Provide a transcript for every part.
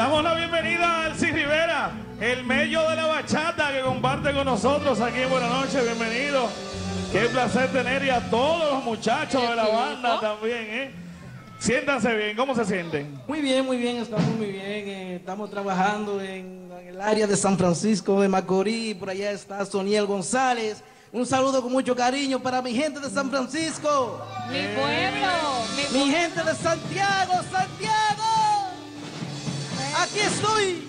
damos la bienvenida a Elsie Rivera, el medio de la bachata que comparte con nosotros aquí en Buenas noches. Bienvenido. Qué placer tener y a todos los muchachos de la banda también, ¿eh? Siéntanse bien, ¿cómo se sienten? Muy bien, muy bien, estamos muy bien. eh, estamos trabajando en, en el área de San Francisco de Macorís. Por allá está Soniel González. Un saludo con mucho cariño para mi gente de San Francisco. Mi pueblo, mi, Mi gente de Santiago, Santiago. Aquí estoy.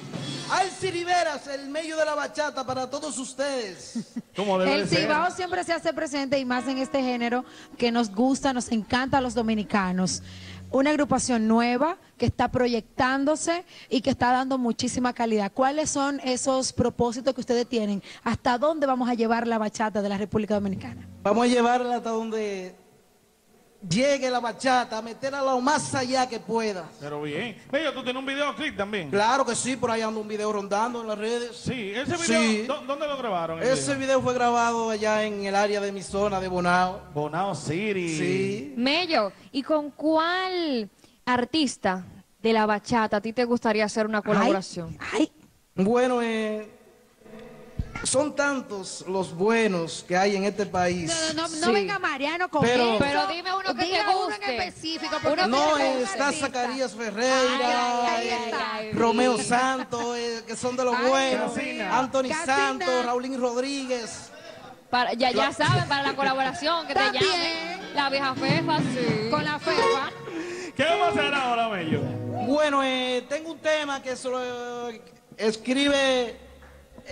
Alci Riveras, el medio de la bachata para todos ustedes. ¿Cómo debe El? Cibao siempre se hace presente y más en este género que nos gusta, nos encanta a los dominicanos. Una agrupación nueva que está proyectándose y que está dando muchísima calidad. ¿Cuáles son esos propósitos que ustedes tienen? ¿Hasta dónde vamos a llevar la bachata de la República Dominicana? Vamos a llevarla hasta donde llegue la bachata, a meterla lo más allá que pueda. Pero bien. Bello, tú tienes un videoclip también. Claro que sí, por ahí anda un video rondando en las redes. Sí, ese video, Sí. ¿dó- ¿dónde lo grabaron? Ese video fue grabado allá en el área de mi zona de Bonao. Bonao City. Sí. Mello, ¿y con cuál artista de la bachata a ti te gustaría hacer una colaboración? Ay, Bueno, eh, son tantos los buenos que hay en este país. no, no, no Sí. venga Mariano con Pero- eso. Pero dime uno que te Diga uno en guste. específico. Uno No, está artista. Zacarías Ferreira, Ay, ay, eh, ay. Romeo Santos, eh, que son de los Ay, buenos. Anthony. Santos, Raulín Rodríguez. Para, ya, ya saben, para la colaboración, que te llamen. La vieja fefa, sí. Con la fefa. ¿Qué vamos a hacer ahora, Bello? Bueno, eh, tengo un tema que se lo eh, escribe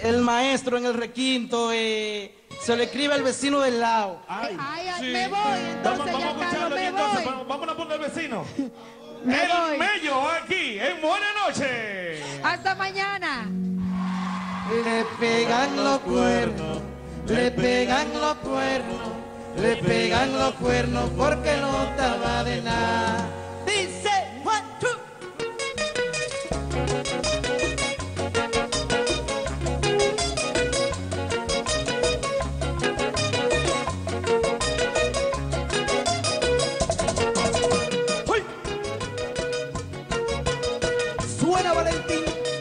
el maestro en el requinto, eh, se lo escribe el vecino del lado. Ay, Ay, ay, me voy, entonces, vamos, vamos a Giancarlo, escucharlo aquí me entonces. voy. Vamos- Vámonos por el vecino. Me el voy. Mello aquí en Buenas noches. Hasta mañana. Le pegan los cuernos, le pegan los cuernos, le pegan los cuernos porque no estaba de nada.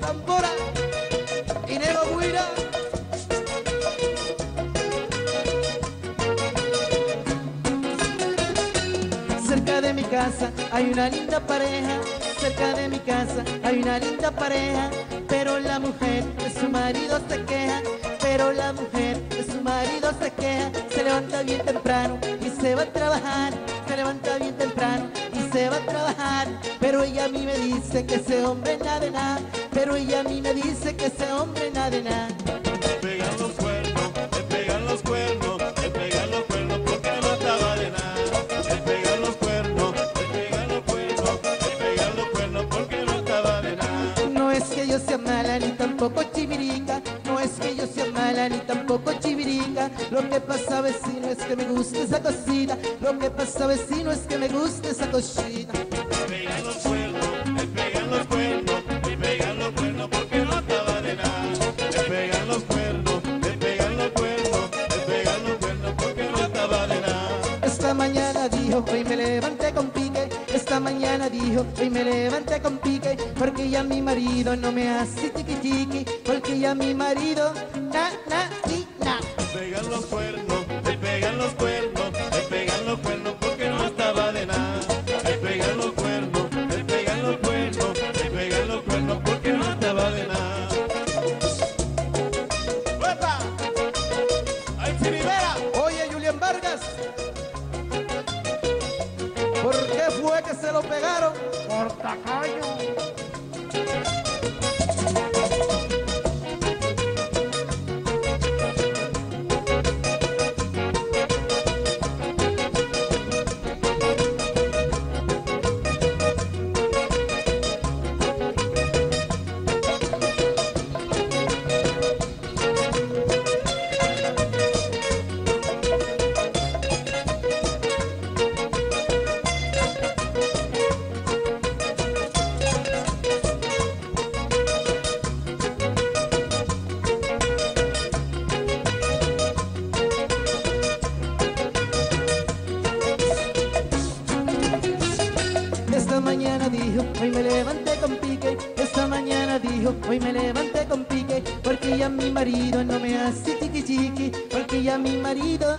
Tambora, y Nero Guira. Cerca de mi casa hay una linda pareja, cerca de mi casa hay una linda pareja, pero la mujer de su marido se queja, pero la mujer de su marido se queja, se levanta bien temprano y se va a trabajar, se levanta bien temprano va a trabajar, pero ella a mí me dice que ese hombre nada de pero ella a mí me dice que ese hombre nada de. Pasa vecino es que me gusta esa cocina, lo que pasa vecino es que me gusta esa cocina. Le pegan los cuernos, le pegan los cuernos, le pegan los cuernos porque no estaba de nada. Le pegan los cuernos, le pegan los cuernos, le pegan los cuernos porque no estaba de nada. Esta mañana dijo, hoy me levanté con pique. Esta mañana dijo, hoy me levanté con pique. Porque ya mi marido no me hace tiqui tiqui. Porque ya mi marido, na, na, ni, na. Le pegan los cuernos, pegan los cuernos, le pegan los cuernos porque no estaba de nada. Esta mañana dijo, hoy me levanté con pique. Esta mañana dijo, hoy me levanté con pique. Porque ya mi marido no me hace chiqui chiqui. Porque ya mi marido,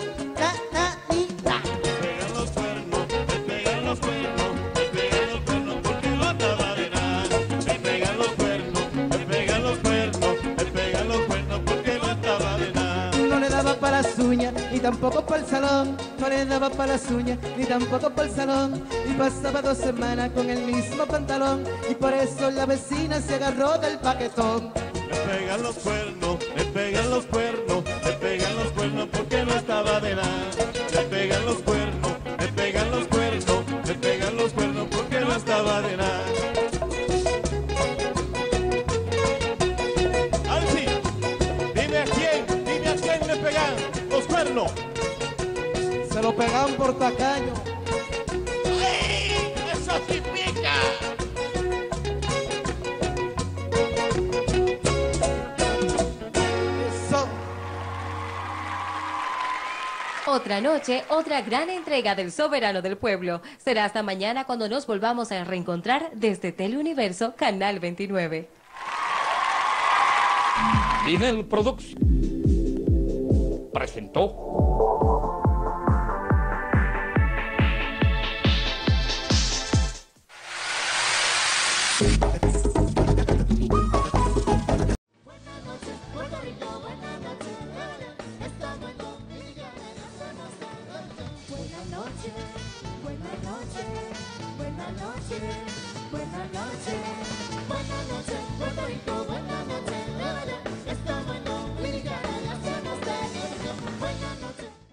daba para las uñas, ni tampoco para el salón. No le daba para las uñas, ni tampoco para el salón. Y pasaba dos semanas con el mismo pantalón. Y por eso la vecina se agarró del paquetón. Le pegan los cuernos, le Se lo pegaban por tacaño. ¡Ay! ¡Eso sí pica! Eso. Otra noche, otra gran entrega del Soberano del Pueblo. Será hasta mañana cuando nos volvamos a reencontrar desde Teleuniverso, Canal 29. Dinel Products presentó Buenas noches, buenas noches, buenas noches.